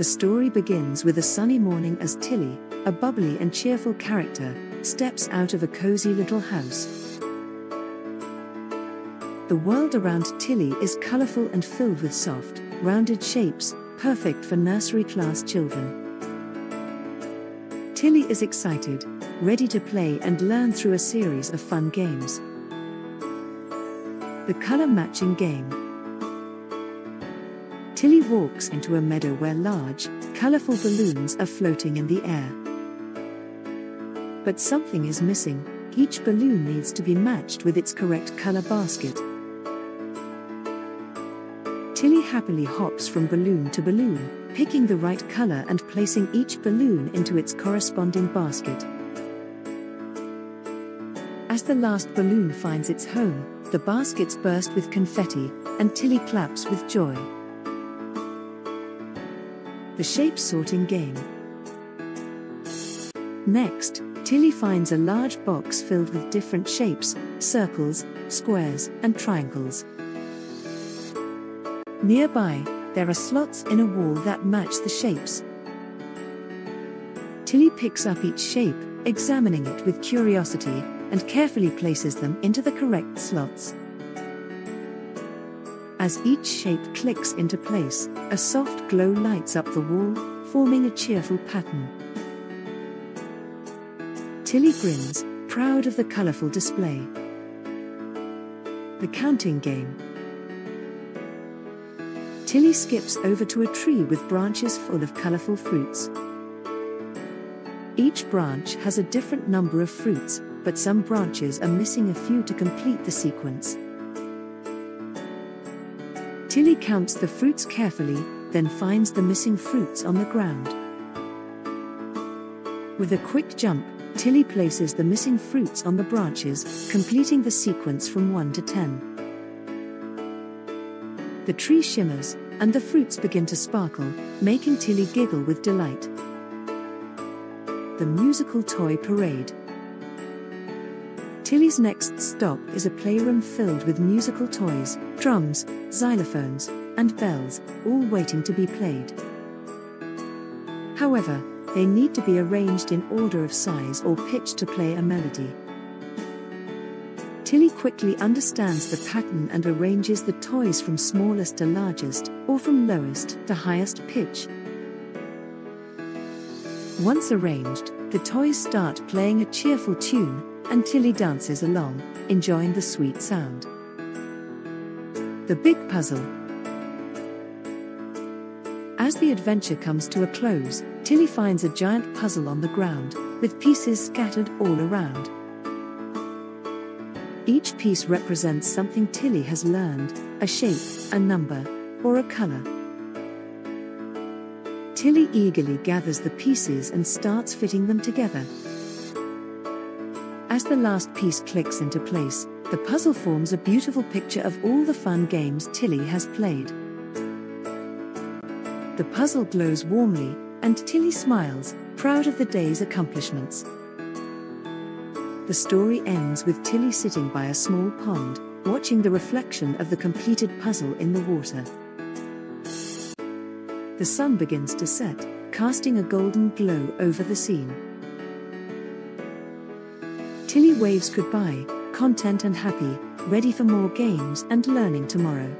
The story begins with a sunny morning as Tilly, a bubbly and cheerful character, steps out of a cozy little house. The world around Tilly is colorful and filled with soft, rounded shapes, perfect for nursery class children. Tilly is excited, ready to play and learn through a series of fun games. The color matching game. Tilly walks into a meadow where large, colorful balloons are floating in the air. But something is missing, each balloon needs to be matched with its correct color basket. Tilly happily hops from balloon to balloon, picking the right color and placing each balloon into its corresponding basket. As the last balloon finds its home, the baskets burst with confetti, and Tilly claps with joy. The shape sorting game. Next, Tilly finds a large box filled with different shapes circles, squares, and triangles. Nearby, there are slots in a wall that match the shapes. Tilly picks up each shape, examining it with curiosity, and carefully places them into the correct slots. As each shape clicks into place, a soft glow lights up the wall, forming a cheerful pattern. Tilly grins, proud of the colorful display. The counting game. Tilly skips over to a tree with branches full of colorful fruits. Each branch has a different number of fruits, but some branches are missing a few to complete the sequence. Tilly counts the fruits carefully, then finds the missing fruits on the ground. With a quick jump, Tilly places the missing fruits on the branches, completing the sequence from 1 to 10. The tree shimmers, and the fruits begin to sparkle, making Tilly giggle with delight. The musical toy parade. Tilly's next stop is a playroom filled with musical toys, drums, xylophones, and bells, all waiting to be played. However, they need to be arranged in order of size or pitch to play a melody. Tilly quickly understands the pattern and arranges the toys from smallest to largest, or from lowest to highest pitch. Once arranged, the toys start playing a cheerful tune, and Tilly dances along, enjoying the sweet sound. The Big Puzzle As the adventure comes to a close, Tilly finds a giant puzzle on the ground, with pieces scattered all around. Each piece represents something Tilly has learned a shape, a number, or a color. Tilly eagerly gathers the pieces and starts fitting them together. As the last piece clicks into place, the puzzle forms a beautiful picture of all the fun games Tilly has played. The puzzle glows warmly, and Tilly smiles, proud of the day's accomplishments. The story ends with Tilly sitting by a small pond, watching the reflection of the completed puzzle in the water. The sun begins to set, casting a golden glow over the scene. Tilly waves goodbye, content and happy, ready for more games and learning tomorrow.